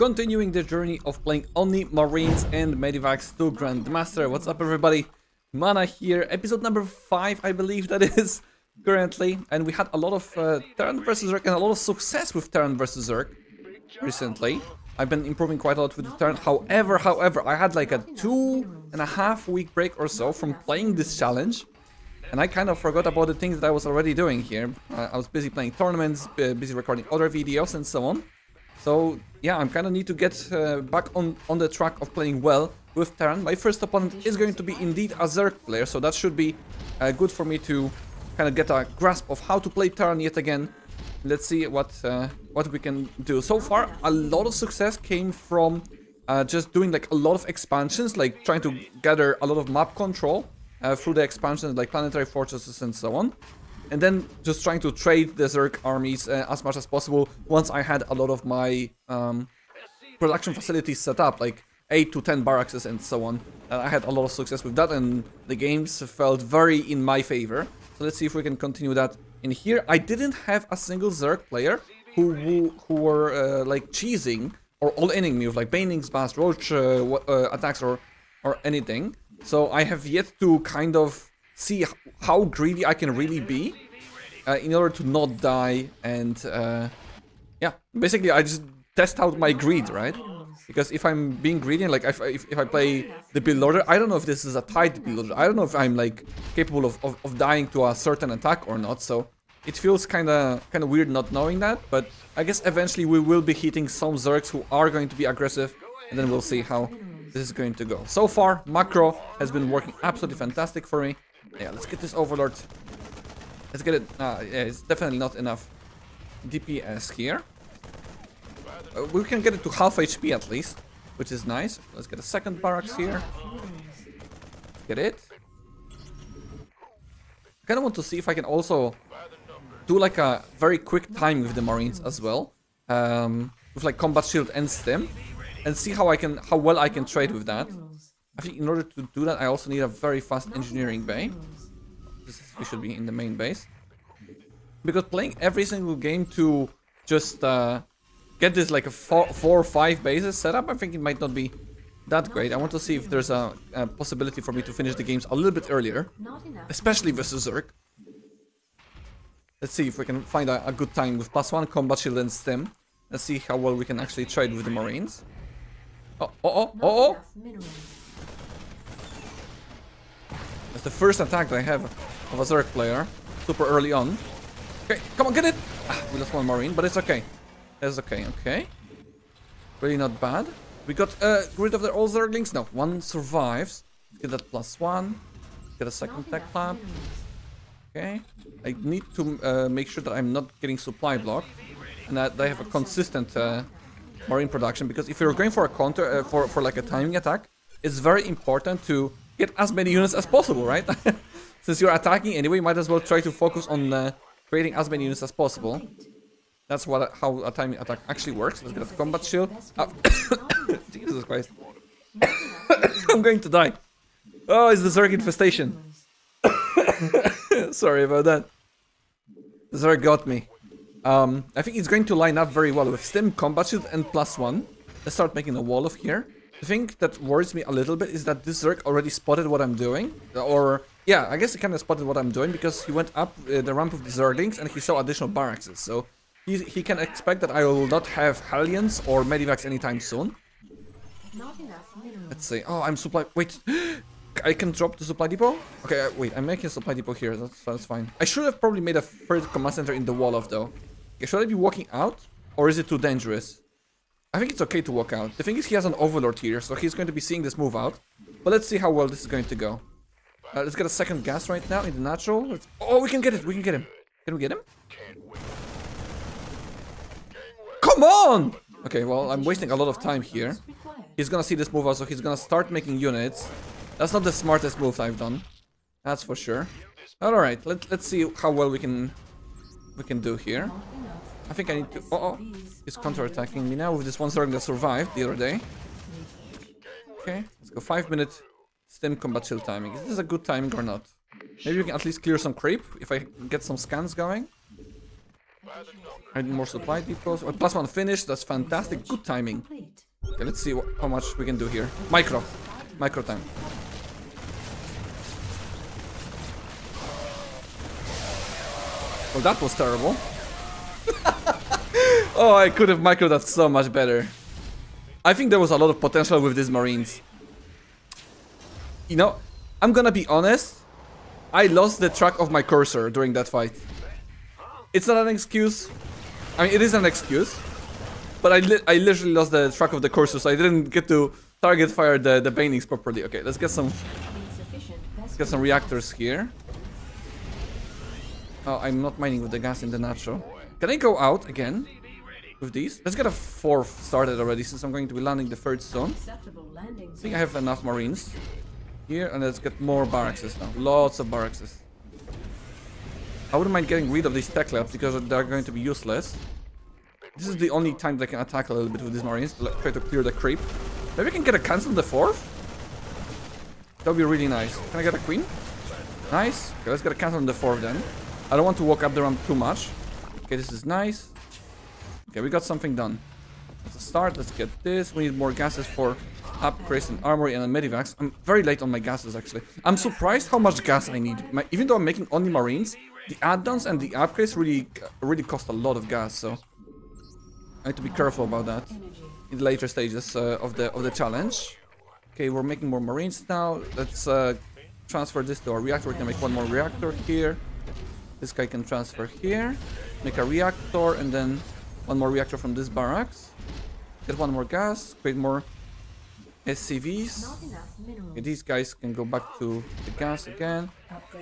continuing the journey of playing only Marines and Medivacs to Grandmaster. What's up everybody? Mana here, episode number 5 I believe that is currently. And we had a lot of uh, Terran vs Zerg and a lot of success with Terran versus Zerg recently. I've been improving quite a lot with the Terran. However, however, I had like a two and a half week break or so from playing this challenge. And I kind of forgot about the things that I was already doing here. Uh, I was busy playing tournaments, busy recording other videos and so on. So yeah, I'm kind of need to get uh, back on, on the track of playing well with Terran. My first opponent is going to be indeed a Zerg player, so that should be uh, good for me to kind of get a grasp of how to play Terran yet again. Let's see what uh, what we can do. So far, a lot of success came from uh, just doing like a lot of expansions, like trying to gather a lot of map control uh, through the expansions like planetary fortresses and so on. And then just trying to trade the Zerg armies uh, as much as possible once I had a lot of my um, production facilities set up, like 8 to 10 barracks and so on. Uh, I had a lot of success with that and the games felt very in my favor. So let's see if we can continue that in here. I didn't have a single Zerg player who who, who were uh, like cheesing or all-inning me with like Banings, Blast, Roach uh, uh, attacks or, or anything. So I have yet to kind of see how greedy I can really be uh, in order to not die and uh, yeah, basically I just test out my greed, right? Because if I'm being greedy, like if, if, if I play the build order, I don't know if this is a tight build order. I don't know if I'm like capable of, of, of dying to a certain attack or not. So it feels kind of kind of weird not knowing that. But I guess eventually we will be hitting some Zergs who are going to be aggressive. And then we'll see how this is going to go. So far, macro has been working absolutely fantastic for me. Yeah, let's get this Overlord. Let's get it. Uh, yeah, it's definitely not enough DPS here. Uh, we can get it to half HP at least, which is nice. Let's get a second barracks here. Get it. I kind of want to see if I can also do like a very quick time with the Marines as well. Um, with like combat shield and stim. and see how I can how well I can trade with that. I think in order to do that I also need a very fast engineering bay. This is, we should be in the main base. Because playing every single game to just uh, get this like a four, four or five bases set up, I think it might not be that great. I want to see if there's a, a possibility for me to finish the games a little bit earlier. Especially versus Zerg. Let's see if we can find a, a good time with plus one combat shield and stim. Let's see how well we can actually trade with the Marines. Oh, oh, oh, oh, oh! That's the first attack that I have of a Zerg player. Super early on. Okay, come on, get it! Ah, we lost one Marine, but it's okay. It's okay, okay. Really not bad. We got uh, rid of the all Zerglings. No, one survives. Get that plus one. Get a second tech lab. Okay. I need to uh, make sure that I'm not getting supply block And that they have a consistent uh, Marine production. Because if you're going for a counter, uh, for, for like a timing attack, it's very important to get as many units as possible, right? Since you're attacking anyway, you might as well try to focus on uh, creating as many units as possible. That's what how a timing attack actually works. Let's get a combat shield. Oh. Jesus Christ. I'm going to die. Oh, it's the Zerg infestation. Sorry about that. The Zerg got me. Um, I think it's going to line up very well with Stim, Combat Shield, and plus one. Let's start making a wall of here. The thing that worries me a little bit is that this Zerg already spotted what I'm doing. Or, yeah, I guess he kind of spotted what I'm doing because he went up uh, the ramp of the Zerglings and he saw additional barracks. So he, he can expect that I will not have Hellions or Medivacs anytime soon. Let's see. Oh, I'm supply. Wait. I can drop the supply depot? Okay, uh, wait. I'm making a supply depot here. That's, that's fine. I should have probably made a third command center in the wall of though. Okay, should I be walking out? Or is it too dangerous? I think it's okay to walk out. The thing is he has an overlord here, so he's going to be seeing this move out. But let's see how well this is going to go. Uh, let's get a second gas right now in the natural. Let's... Oh, we can get it. We can get him. Can we get him? Come on! Okay, well, I'm wasting a lot of time here. He's gonna see this move out, so he's gonna start making units. That's not the smartest move I've done. That's for sure. Alright, let, let's see how well we can we can do here. I think I need to... Uh oh, he's counter-attacking me now with this one Zerg that survived the other day. Okay, let's go 5 minute stim combat shield timing. Is this a good timing or not? Maybe we can at least clear some creep if I get some scans going. I need more supply depots. Oh, plus one finish, that's fantastic. Good timing. Okay, let's see how much we can do here. Micro. Micro time. Well, that was terrible. oh, I could have micro that so much better. I think there was a lot of potential with these Marines. You know, I'm gonna be honest. I lost the track of my cursor during that fight. It's not an excuse. I mean, it is an excuse. But I, li I literally lost the track of the cursor, so I didn't get to target fire the, the banings properly. Okay, let's get some let's get some reactors here. Oh, I'm not mining with the gas in the nacho. Can I go out again with these? Let's get a fourth started already, since I'm going to be landing the third zone. I think I have enough marines here, and let's get more barracks now. Lots of barracks. I wouldn't mind getting rid of these tech labs because they're going to be useless. This is the only time they can attack a little bit with these marines. To try to clear the creep. Maybe we can get a cancel on the fourth? That would be really nice. Can I get a queen? Nice. Okay, let's get a cancel on the fourth then. I don't want to walk up the ramp too much. Okay, this is nice. Okay, we got something done. Let's start. Let's get this. We need more gases for upgrades and armory and medivacs. I'm very late on my gases actually. I'm surprised how much gas I need. My, even though I'm making only marines, the add-ons and the upgrades really really cost a lot of gas. So I need to be careful about that in the later stages uh, of the of the challenge. Okay, we're making more marines now. Let's uh, transfer this to our reactor. We can make one more reactor here. This guy can transfer here. Make a reactor and then one more reactor from this barracks. Get one more gas. Create more SCVs. Okay, these guys can go back to the gas again.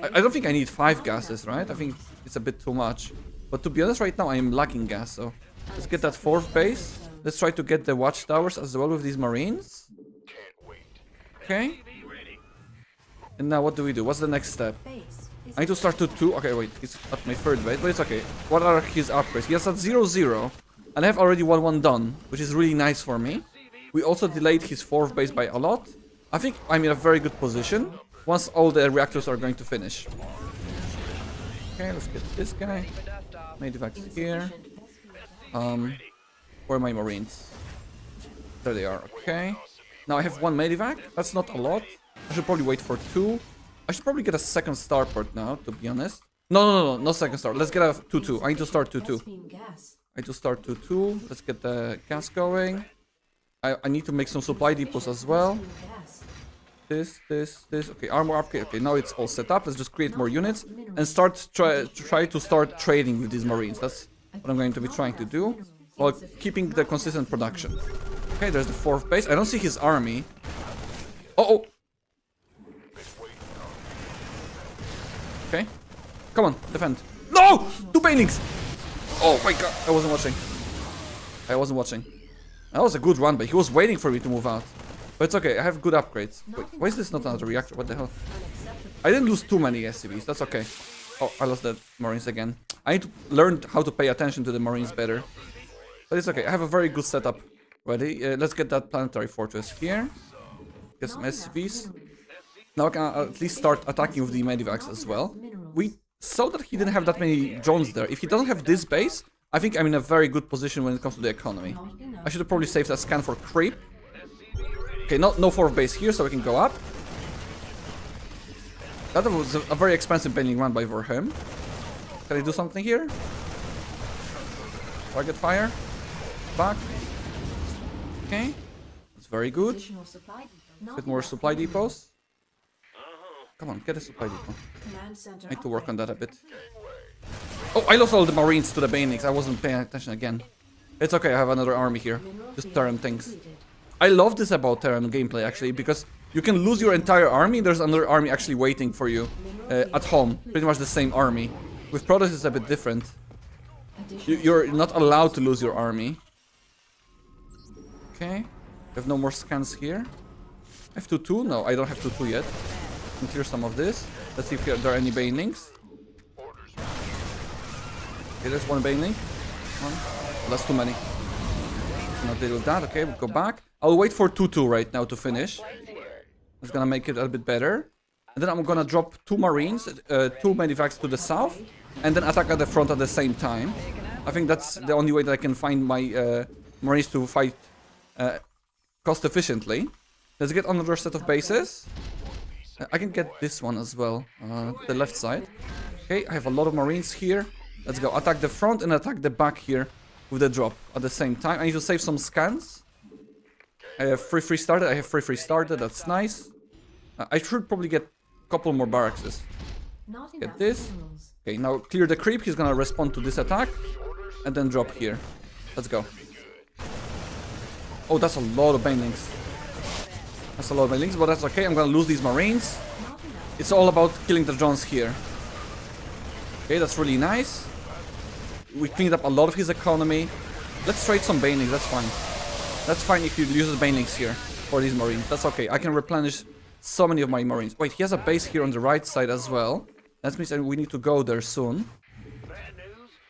I, I don't think I need five gases, right? I think it's a bit too much. But to be honest, right now I am lacking gas, so Let's get that fourth base. Let's try to get the watchtowers as well with these marines. Okay. And now what do we do? What's the next step? I need to start to 2. Okay, wait. He's at my third base, but it's okay. What are his upgrades? He has at 0, 0. And I have already 1, 1 done, which is really nice for me. We also delayed his fourth base by a lot. I think I'm in a very good position once all the reactors are going to finish. Okay, let's get this guy. Medivacs here. Um, where are my marines? There they are, okay. Now I have one medivac, that's not a lot. I should probably wait for two. I should probably get a second starport now, to be honest. No, no, no, no, second star. Let's get a 2-2. I need to start 2-2. I need to start 2-2. Let's get the gas going. I, I need to make some supply depots as well. This, this, this. Okay, armor upgrade. Okay, now it's all set up. Let's just create more units and start try try to start trading with these marines. That's what I'm going to be trying to do while keeping the consistent production. Okay, there's the fourth base. I don't see his army. Uh oh! Okay. Come on, defend. No! Two banelings! Oh my god, I wasn't watching. I wasn't watching. That was a good run, but he was waiting for me to move out. But it's okay, I have good upgrades. Wait, why is this not another reactor? What the hell? I didn't lose too many SCVs, that's okay. Oh, I lost the Marines again. I need to learn how to pay attention to the Marines better. But it's okay, I have a very good setup ready. Uh, let's get that planetary fortress here. Get some SCVs. Now I can uh, at least start attacking with the Medivacs as well. We saw that he didn't have that many drones there. If he doesn't have this base, I think I'm in a very good position when it comes to the economy. I should have probably saved that scan for creep. Okay, no, no fourth base here, so we can go up. That was a, very expensive bailing run by Vorhem. Can I do something here? Target fire. Back. Okay. That's very good. Get more supply depots. Come on, get a supply depot. I need to work on that a bit. Oh, I lost all the marines to the Banix. I wasn't paying attention again. It's okay, I have another army here. Just Terran things. I love this about Terran gameplay, actually, because you can lose your entire army, there's another army actually waiting for you uh, at home. Pretty much the same army. With Protoss it's a bit different. You, are not allowed to lose your army. Okay. We have no more scans here. I have 2-2? No, I don't have 2-2 yet. Can clear some of this. Let's see if there are any banelings. Okay, there's one baneling. One. That's too many. Not deal with that. Okay, we'll go back. I'll wait for 2-2 right now to finish. It's gonna make it a bit better. And then I'm gonna drop two marines, uh, two medivacs to the south, and then attack at the front at the same time. I think that's the only way that I can find my uh, marines to fight uh, cost efficiently. Let's get another set of bases. Uh, I can get this one as well, uh, the left side. Okay, I have a lot of marines here. Let's go. Attack the front and attack the back here with the drop at the same time. I need to save some scans. I have free free started. I have free free started. That's nice. Uh, I should probably get a couple more barracks. Get this. Okay, now clear the creep. He's gonna respond to this attack. And then drop here. Let's go. Oh, that's a lot of banelings. That's a lot of banelings, but that's okay. I'm gonna lose these marines. It's all about killing the drones here. Okay, that's really nice. We cleaned up a lot of his economy. Let's trade some banelings, that's fine. That's fine if you use the banelings here for these marines. That's okay. I can replenish so many of my marines. Wait, he has a base here on the right side as well. That means we need to go there soon.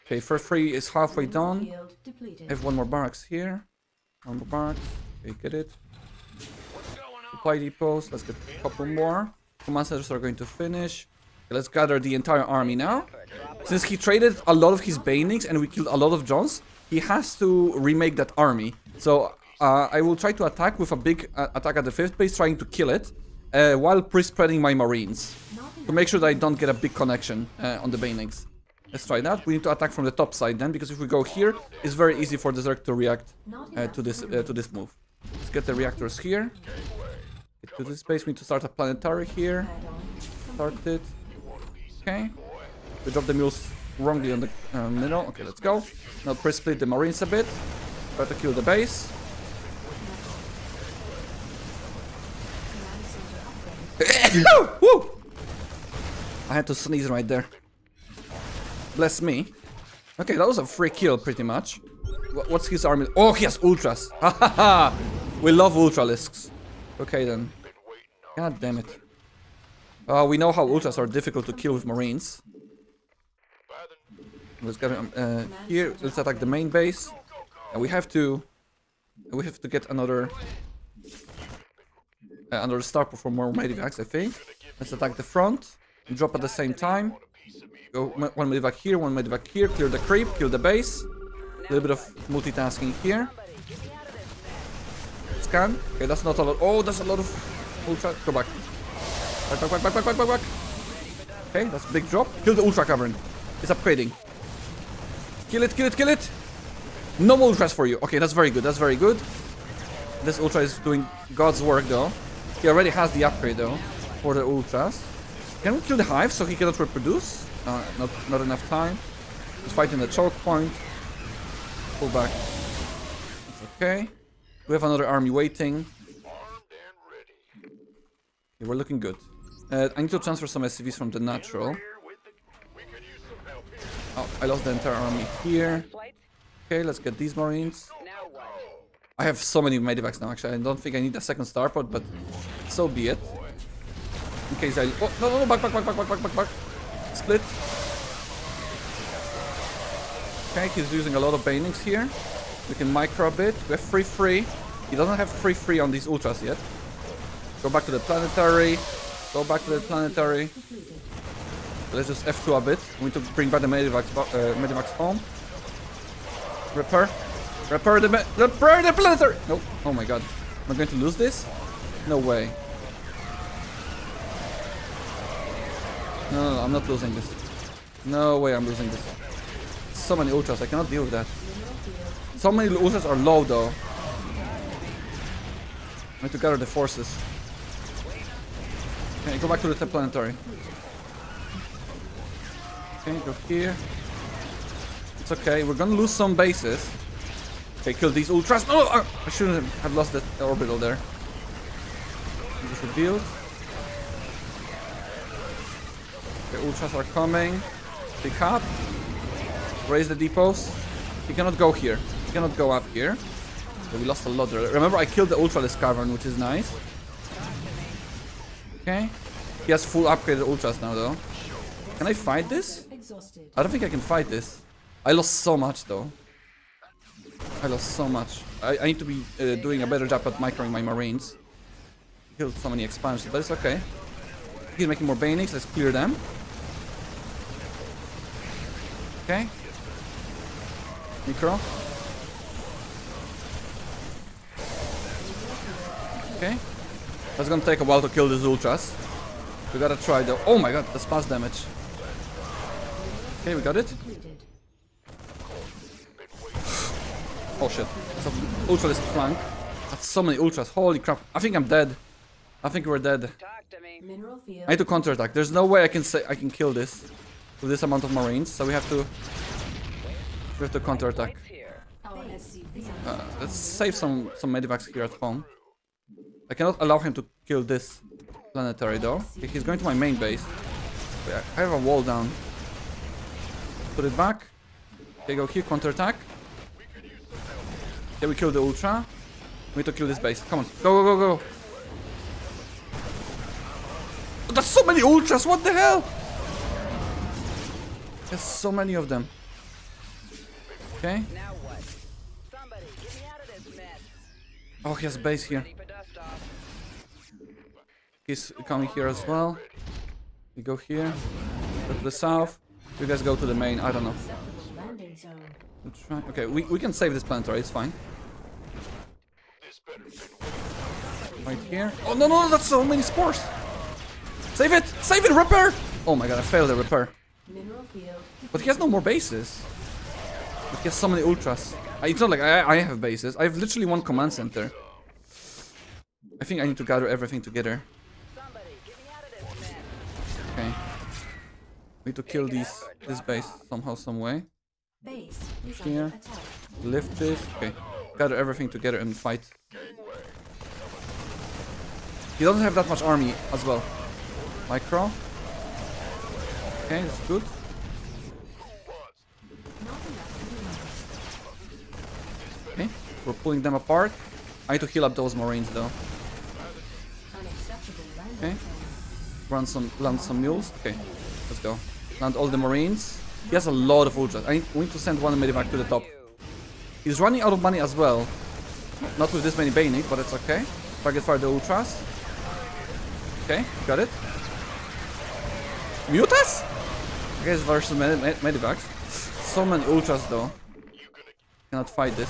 Okay, for free is halfway done. I have one more barracks here. One more barracks. Okay, get it. Supply depots. Let's get a couple more. Command centers are going to finish. Okay, let's gather the entire army now. Since he traded a lot of his banelings and we killed a lot of Johns, he has to remake that army. So uh, I will try to attack with a big uh, attack at the fifth base, trying to kill it, uh, while pre-spreading my marines to make sure that I don't get a big connection uh, on the banelings. Let's try that. We need to attack from the top side then, because if we go here, it's very easy for the Zerg to react uh, to this uh, to this move. Let's get the reactors here. Get to this base. We need to start a planetary here. Start it. Okay. We dropped the mules wrongly on the uh, middle. Okay, let's go. Now pre-split the marines a bit. Try to kill the base. Woo! I had to sneeze right there. Bless me. Okay, that was a free kill pretty much. What's his army? Oh, he has ultras. We love ultralisks. Okay then. God damn it. Uh, we know how ultras are difficult to kill with marines. Let's get uh, here. Let's attack the main base. And we have to. We have to get another. Uh, another star for more medivacs, I think. Let's attack the front. And drop at the same time. Go one medivac here, one medivac here. Clear the creep, kill the base. A little bit of multitasking here. Scan. Okay, that's not a lot. Oh, that's a lot of ultra. Go back. Back, back, back, back, back, back, back, back. Okay, that's a big drop. Kill the ultra cavern. It's upgrading. Kill it, kill it, kill it. No more ultras for you. Okay, that's very good. That's very good. This ultra is doing God's work though. He already has the upgrade though for the ultras. Can we kill the hive so he cannot reproduce? Uh, not not enough time. He's fighting the choke point. Pull back. That's okay. We have another army waiting. Okay, we're looking good. Uh, I need to transfer some SCVs from the natural. Oh, I lost the entire army here. Okay, let's get these marines. I have so many medivacs now, actually. I don't think I need a second starport, but so be it. In case I... Oh, no, no, no, back, back, back, back, back, back, back, back. Split. Okay, he's using a lot of banelings here. We can micro a bit. We have free free. He doesn't have free free on these ultras yet. Go back to the planetary. Go back to the planetary. Let's just F2 a bit. We need to bring back the medivacs, bo- uh, medivacs home. Repair. Repair the repair the planetary. Nope. Oh my god. Am I going to lose this? No way. No, no, no, I'm not losing this. No way I'm losing this. So many ultras, I cannot deal with that. So many ultras are low though. I need to gather the forces. Okay, go back to the planetary. Okay, go here. It's okay, we're gonna lose some bases. Okay, kill these ultras. No, uh, I shouldn't have lost the orbital there. Just revealed. Okay, ultras are coming. Pick up. Raise the depots. He cannot go here. He cannot go up here. So we lost a lot. Remember, I killed the Ultralisk Cavern, which is nice. Okay. He has full upgraded Ultras now, though. Can I fight this? I don't think I can fight this. I lost so much, though. I lost so much. I, I need to be uh, doing a better job at microing my Marines. Killed so many expansions, but it's okay. He's making more Banix. Let's clear them. Okay. Micro. Okay. That's gonna take a while to kill these ultras. We gotta try though. Oh my god, that's plus damage. Okay, we got it. Oh shit. That's a Ultralisk flank. That's so many ultras. Holy crap. I think I'm dead. I think we're dead. Talk to me. I need to counterattack. There's no way I can say I can kill this with this amount of marines. So we have to we have to counterattack. Lights here. Our SCV is Uh, let's save some some medivacs here at home. I cannot allow him to kill this planetary though. He's going to my main base. I have a wall down. Put it back. Okay, go here, counterattack. Okay, we kill the ultra. We need to kill this base. Come on, go, go, go, go. Oh, There's so many ultras. What the hell? There's so many of them. Okay. Now what? Somebody, get me out of this mess. Oh, he has a base here. Keep a dust off. He's coming here as well. We go here. Go to the south. You guys go to the main. I don't know. Okay, we, we can save this planetary. It's fine. Right here. Oh no no! No that's so many spores. Save it! Save it! Repair! Oh my god! I failed the repair. But he has no more bases. But he has so many ultras. It's not like I, I have bases. I have literally one command center. I think I need to gather everything together. Somebody, get me out of this mess. Okay. We need to kill these this base somehow, some way. Here. Lift this. Okay. Gather everything together and fight. He doesn't have that much army as well. Micro. Okay, that's good. Not enough minerals. Okay. We're pulling them apart. I need to heal up those marines though. Okay. Run some land some mules. Okay. Let's go. Land all the marines. He has a lot of ultras. I need, we need to send one medivac to the top. He's running out of money as well. Not with this many Bayonet, but it's okay. Target fire the ultras. Okay, got it. Mutas? I guess versus med med medivacs. So many ultras though. Cannot fight this.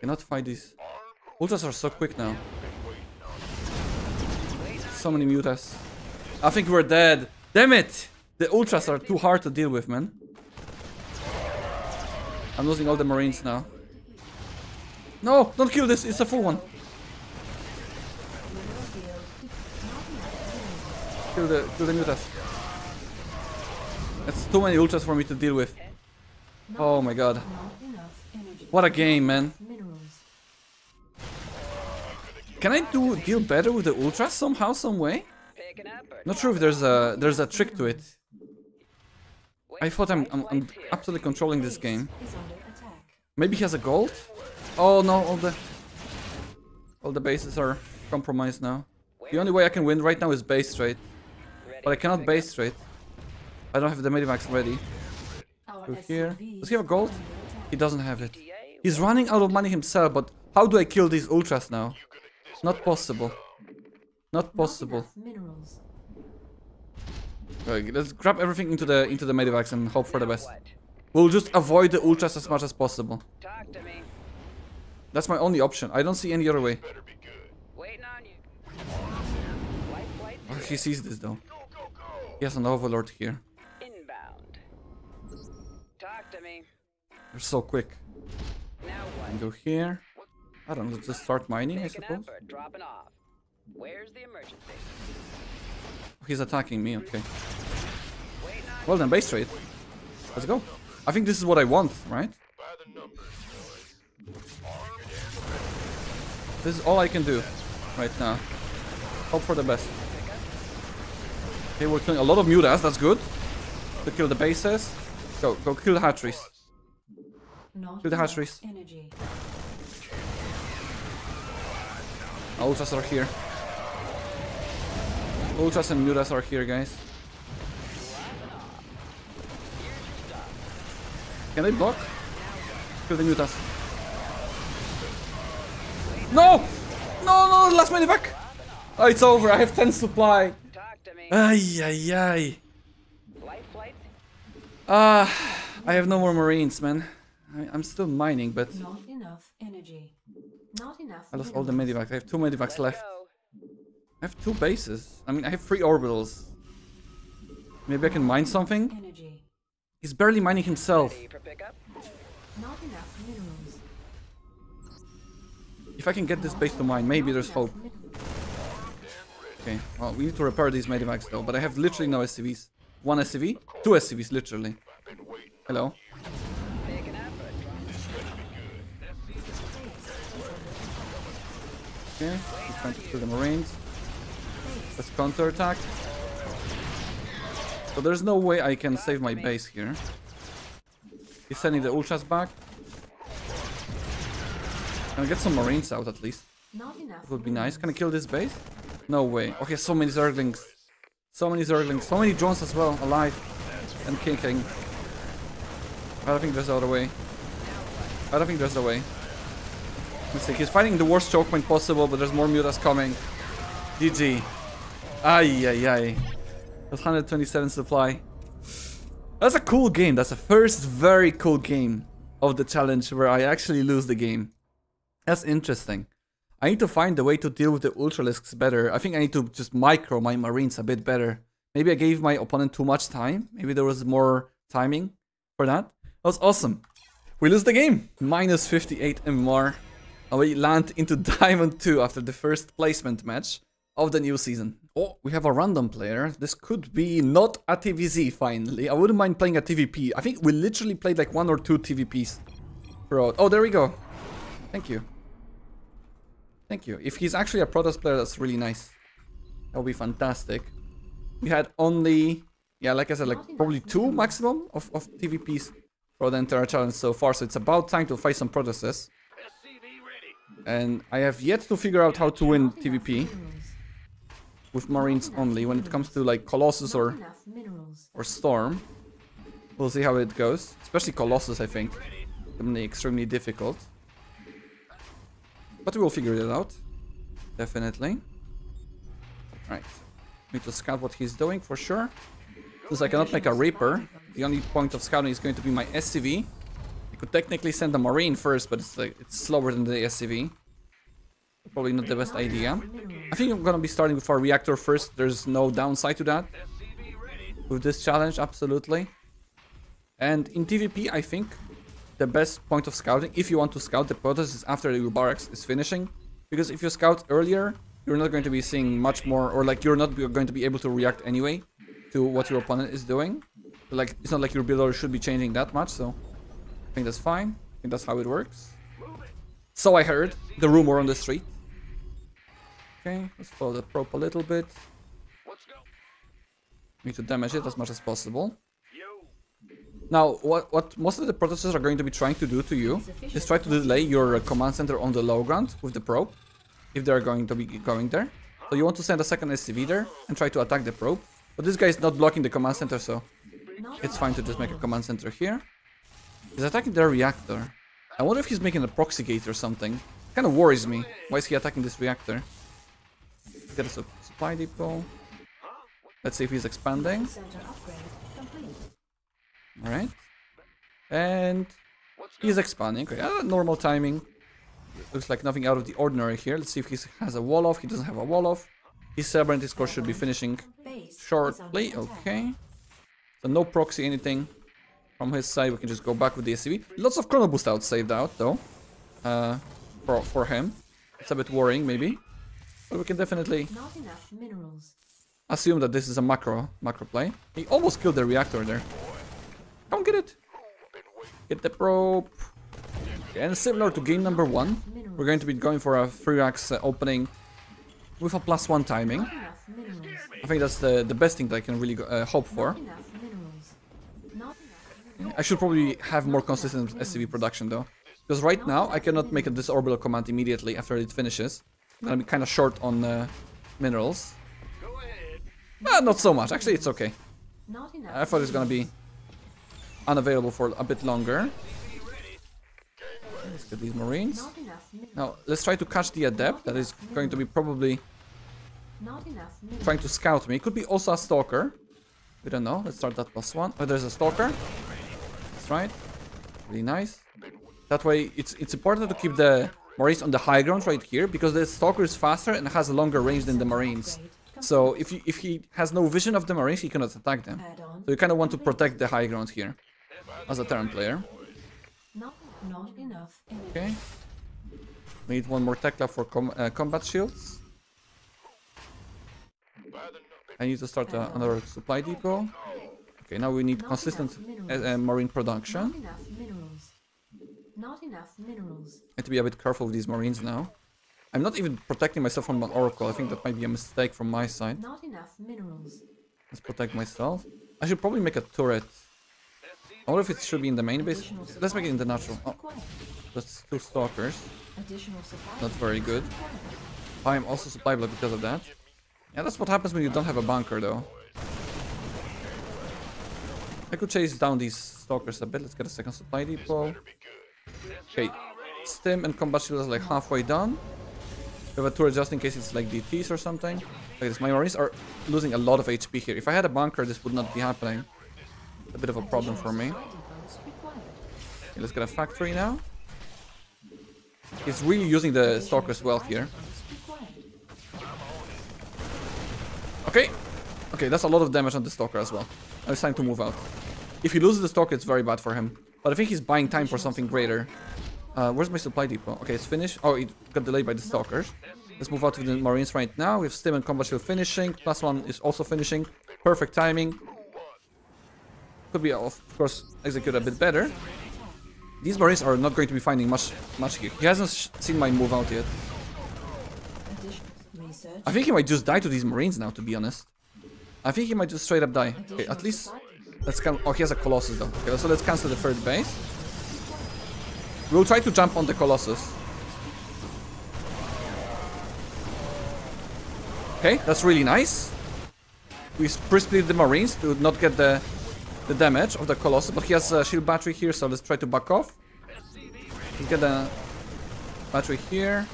Cannot fight these. Ultras are so quick now. So many mutas. I think we're dead. Damn it! The ultras are too hard to deal with, man. I'm losing all the marines now. No, don't kill this. It's a full one. Kill the kill the mutas. It's too many ultras for me to deal with. Oh my god. What a game, man. Can I do deal better with the ultras somehow, some way? Not sure if there's a there's a trick to it. I thought I'm I'm, I'm absolutely controlling this game. Maybe he has a gold? Oh no, all the all the bases are compromised now. The only way I can win right now is base trade, but I cannot base trade. I don't have the medivacs ready. Go here. Does he have gold? He doesn't have it. He's running out of money himself, but how do I kill these ultras now? Not possible. Not Not possible. enough minerals. Okay, let's grab everything into the into the medivacs and hope for the best. We'll just avoid the ultras as much as possible. Talk to me. That's my only option. I don't see any other way. Waiting on you. Light flights Oh, he sees this though. He has an overlord here. inbound. Talk to me. They're so quick. Now what? And go here. I don't know, let's just start mining, I suppose. up or dropping off? Where's the emergency? Oh, he's attacking me, okay. Well then, base trade. Let's go. I think this is what I want, right? This is all I can do right now. Hope for the best. Okay, we're killing a lot of mutas, that's good. To kill the bases. Go, go kill the hatcheries. Not Kill the enough hatcheries. Ultras are here. Ultras and mutas are here, guys. Can they block? Kill the mutas. No! No, no, last medivac! Oh, it's over, I have 10 supply. Ay, ay, ay. Ah, I have no more marines, man. I, I'm still mining, but Not enough energy. Not enough. I lost all the medivacs. I have two medivacs Let's left. go. I have two bases. I mean, I have three orbitals. Maybe I can mine something? Energy. He's barely mining himself. Ready for pickup? Not. If I can get this base to mine, maybe there's hope. Okay, well, we need to repair these medivacs though, but I have literally no SCVs. One SCV? Two SCVs, literally. Hello? Take an effort. Okay, he's trying to kill the marines. Let's counterattack. So there's no way I can save my base here. He's sending the ultras back. Can I get some marines out at least? It would be nice. Can I kill this base? No way. Okay, so many Zerglings. So many Zerglings. So many drones as well, alive. And kicking. I don't think there's other way. I don't think there's a way. See, he's fighting the worst choke point possible, but there's more mutas coming. GG. Ay, ay, ay. That's 127 supply. That's a cool game. That's the first very cool game of the challenge where I actually lose the game. That's interesting. I need to find a way to deal with the Ultralisks better. I think I need to just micro my Marines a bit better. Maybe I gave my opponent too much time. Maybe there was more timing for that. That was awesome. We lose the game. Minus 58 MMR. And we land into Diamond 2 after the first placement match of the new season. Oh, we have a random player. This could be not a TVZ finally. I wouldn't mind playing a TVP. I think we literally played like one or two TVPs. Bro. Oh, there we go. Thank you. Thank you. If he's actually a Protoss player, that's really nice. That would be fantastic. We had only, yeah, like I said, like probably two maximum of, of TVPs for the entire challenge so far. So it's about time to fight some Protosses. And I have yet to figure out how to win TVP with Marines only when it comes to like Colossus or, or Storm. We'll see how it goes. Especially Colossus, I think. Extremely difficult. But we will figure it out. Definitely. Right. Need to scout what he's doing for sure. Since I cannot make a Reaper, the only point of scouting is going to be my SCV. I could technically send a Marine first, but it's like it's slower than the SCV. Probably not the best idea. I think I'm gonna be starting with our reactor first. There's no downside to that. With this challenge, absolutely. And in TVP, I think the best point of scouting, if you want to scout the Protoss, is after your barracks is finishing. Because if you scout earlier, you're not going to be seeing much more, or like you're not going to be able to react anyway to what your opponent is doing. Like it's not like your builder should be changing that much, so think that's fine. I think that's how it works. So I heard the rumor on the street. Okay, let's follow the probe a little bit. Need to damage it as much as possible. Now, what, what most of the Protosses are going to be trying to do to you is try to delay your uh, command center on the low ground with the probe, if they're going to be going there. So you want to send a second SCV there and try to attack the probe. But this guy is not blocking the command center, so it's fine to just make a command center here. He's attacking their reactor. I wonder if he's making a proxy gate or something. Kind of worries me. Why is he attacking this reactor? Get a supply depot. Let's see if he's expanding. center upgrade complete. Alright. And he's expanding. Okay, uh, normal timing. Looks like nothing out of the ordinary here. Let's see if he has a wall off. He doesn't have a wall off. His Cybernetics core should be finishing shortly. Okay. So no proxy anything from his side. We can just go back with the SCV. Lots of chrono boost out saved out though. Uh, for for him. It's a bit worrying maybe. But we can definitely Not enough minerals. assume that this is a macro macro play. He almost killed the reactor there. Come get it. Get the probe. Okay, and similar to game number one, we're going to be going for a three axe uh, opening with a plus one timing. Not enough minerals. I think that's the the best thing that I can really go, uh, hope for. Not enough minerals. Not enough I should probably have more consistent SCV production though. Because right now I cannot make a disorbital command immediately after it finishes. I'm gonna be kind of short on uh, minerals. Ah, not so much. Actually, it's okay. I thought it's gonna be unavailable for a bit longer. Let's get these marines. Now, let's try to catch the adept that is going to be probably trying to scout me. It could be also a stalker. We don't know. Let's start that plus one. Oh, there's a stalker. Right. Really nice. That way, it's it's important to keep the Marines on the high ground right here because the Stalker is faster and has a longer range than the Marines. So if you, if he has no vision of the Marines, he cannot attack them. So you kind of want to protect the high ground here as a Terran player. Okay. Need one more tech lab for com uh, combat shields. I need to start uh, another supply depot. Okay, now we need Not consistent uh, marine Not production. enough minerals. Not enough minerals. I have to be a bit careful with these marines now. I'm not even protecting myself from an oracle. I think that might be a mistake from my side. Not enough minerals. Let's protect myself. I should probably make a turret. I wonder if it should be in the main base. Let's make it in the natural. Oh, that's two stalkers. Not very good. I'm also supply block because of that. Yeah, that's what happens when you don't have a bunker, though. I could chase down these stalkers a bit. Let's get a second supply depot. Okay, stim and combat shield is like halfway done. We have a turret just in case it's like DTs or something. Like this, my marines are losing a lot of HP here. If I had a bunker, this would not be happening. A bit of a problem for me. Supply depots required. Okay, let's get a factory now. He's really using the stalkers well here. Okay. Okay, that's a lot of damage on the Stalker as well. Now it's time to move out. If he loses the Stalker, it's very bad for him. But I think he's buying time for something greater. Uh, where's my supply depot? Okay, it's finished. Oh, it got delayed by the Stalkers. Let's move out to the Marines right now. We have Stim and Combat Shield finishing. Plus one is also finishing. Perfect timing. Could be, of course, execute a bit better. These Marines are not going to be finding much much here. He hasn't seen my move out yet. I think he might just die to these Marines now, to be honest. I think he might just straight up die. Okay, at least let's can. Oh, he has a Colossus though. Okay, so let's cancel the third base. We'll try to jump on the Colossus. Okay, that's really nice. We pre-split the Marines to not get the the damage of the Colossus, but he has a shield battery here, so let's try to back off. Let's get the battery here.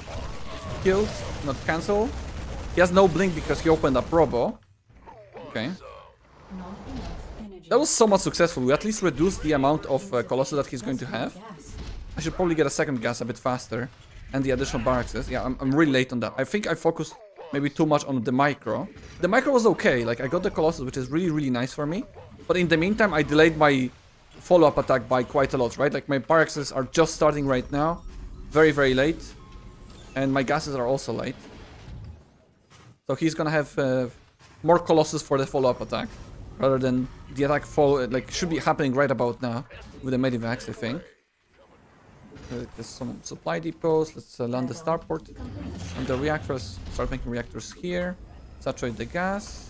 Killed, not cancel. He has no blink because he opened up Robo. Okay. That was somewhat successful. We at least reduced the amount of uh, Colossus that he's going to have. I should probably get a second gas a bit faster. And the additional barracks. Yeah, I'm, I'm really late on that. I think I focused maybe too much on the micro. The micro was okay. Like, I got the Colossus, which is really, really nice for me. But in the meantime, I delayed my follow-up attack by quite a lot, right? Like, my barracks are just starting right now. Very, very late. And my gases are also late. So he's gonna have uh, more Colossus for the follow-up attack. Rather than the attack follow, like, should be happening right about now. With the Medivacs, I think. Uh, there's some supply depots. Let's uh, land the starport. And the reactors, start making reactors here. Saturate the gas.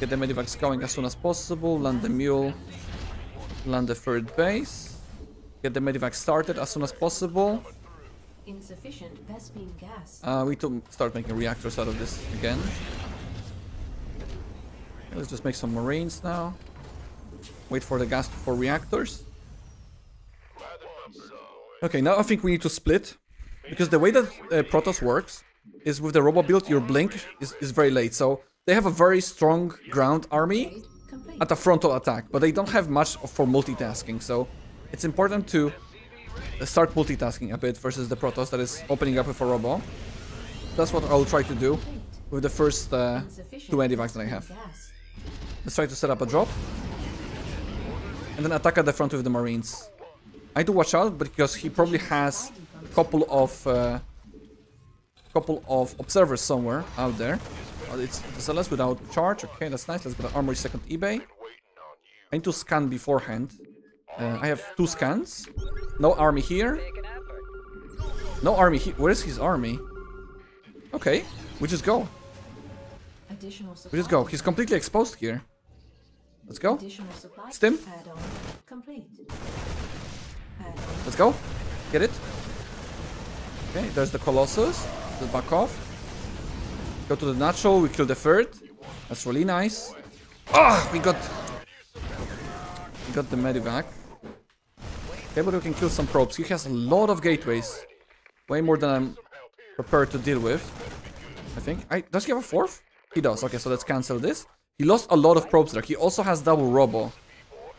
Get the medivacs going as soon as possible. Land the mule. Land the third base. Get the medivac started as soon as possible. Insufficient Vespene gas. Uh, we need to start making reactors out of this again. Let's just make some marines now. Wait for the gas for reactors. Okay, now I think we need to split. Because the way that uh, Protoss works is with the robot build, your blink is, is very late. So they have a very strong ground army at a frontal attack, but they don't have much for multitasking. So it's important to start multitasking a bit versus the Protoss that is opening up with a Robo. That's what I'll try to do with the first uh, two Medivacs that I have. Let's try to set up a drop. And then attack at the front with the Marines. I to watch out because he probably has a couple of uh, couple of observers somewhere out there. Oh, it's Zealots without charge. Okay, that's nice. Let's get an armory second eBay. I need to scan beforehand. Uh, I have two scans. No army here. Make an effort. No army here. Where is his army? Okay, we just go. We just go. He's completely exposed here. Let's go. Stim. Add-on complete. Add-on Let's go. Get it. Okay, there's the Colossus. Let's back off. Go to the natural. We kill the third. That's really nice. Ah, we got... We got the Medivac. Okay, but we can kill some probes. He has a lot of gateways. Way more than I'm prepared to deal with. I think. I, does he have a fourth? He does. Okay, so let's cancel this. He lost a lot of probes there. He also has double robo.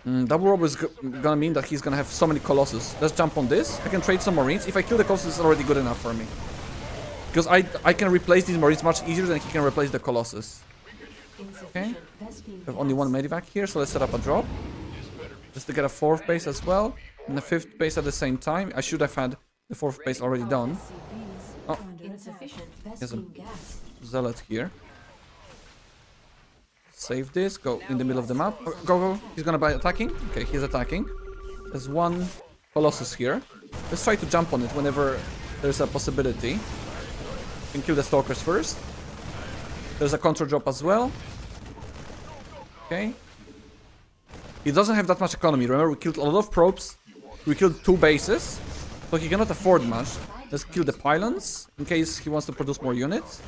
Mm, double robo is gonna mean that he's gonna have so many colossus. Let's jump on this. I can trade some marines. If I kill the colossus, it's already good enough for me. Because I I can replace these marines much easier than he can replace the colossus. Okay. We have only one medivac here, so let's set up a drop. Just to get a fourth base as well. And a fifth base at the same time. I should have had the fourth base already done. Oh. There's a-. Zealot here. Save this, go in the middle of the map. Go, go. He's gonna be attacking. Okay, he's attacking. There's one Colossus here. Let's try to jump on it whenever there's a possibility. Can kill the Stalkers first. There's a control drop as well. Okay. He doesn't have that much economy. Remember, we killed a lot of probes. We killed two bases. So he cannot afford much. Let's kill the pylons in case he wants to produce more units.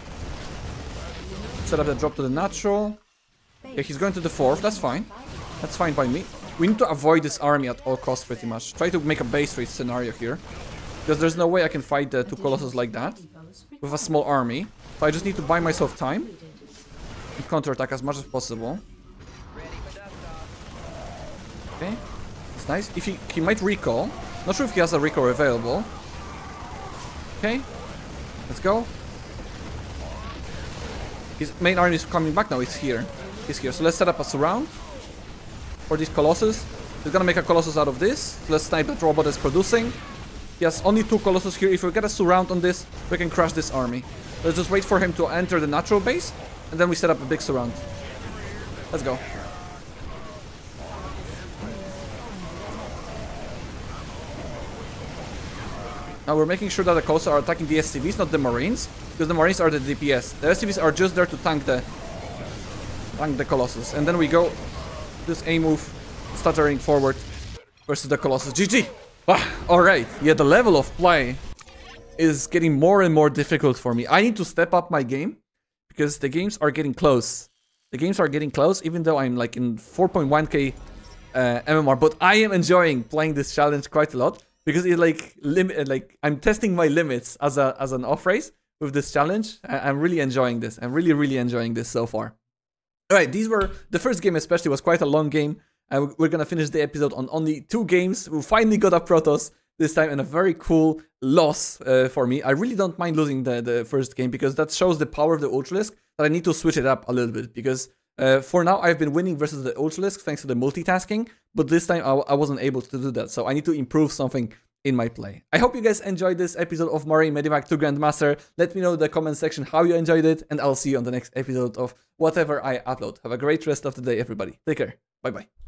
Set up the drop to the natural. Yeah, he's going to the fourth. That's fine. That's fine by me. We need to avoid this army at all costs, pretty much. Try to make a base raid scenario here. Because there's no way I can fight the two colossus like that with a small army. So I just need to buy myself time and counterattack as much as possible. Okay, it's nice. If he he might recall. Not sure if he has a recall available. Okay, let's go. His main army is coming back now. It's here. He's here. So let's set up a surround for these colossus. He's gonna make a colossus out of this. So let's snipe that robot that's producing. He has only two colossus here. If we get a surround on this, we can crush this army. Let's just wait for him to enter the natural base, and then we set up a big surround. Let's go. Now we're making sure that the colossus are attacking the SCVs, not the marines, because the marines are the DPS. The SCVs are just there to tank the tank the colossus, and then we go this A move, stuttering forward versus the colossus. GG. Ah, all right. Yeah, the level of play is getting more and more difficult for me. I need to step up my game because the games are getting close. The games are getting close, even though I'm like in 4.1k uh, MMR. But I am enjoying playing this challenge quite a lot because it like limit like I'm testing my limits as a as an off race with this challenge. I- I'm really enjoying this. I'm really really enjoying this so far. All right, these were the first game, especially was quite a long game. And we're gonna finish the episode on only two games. We finally got a Protoss this time, and a very cool loss uh, for me. I really don't mind losing the, the first game because that shows the power of the Ultralisk. But I need to switch it up a little bit because uh, for now I've been winning versus the Ultralisk thanks to the multitasking, but this time I, I wasn't able to do that. So I need to improve something in my play. I hope you guys enjoyed this episode of Marine Medivac to Grandmaster. Let me know in the comment section how you enjoyed it, and I'll see you on the next episode of whatever I upload. Have a great rest of the day, everybody. Take care. Bye bye.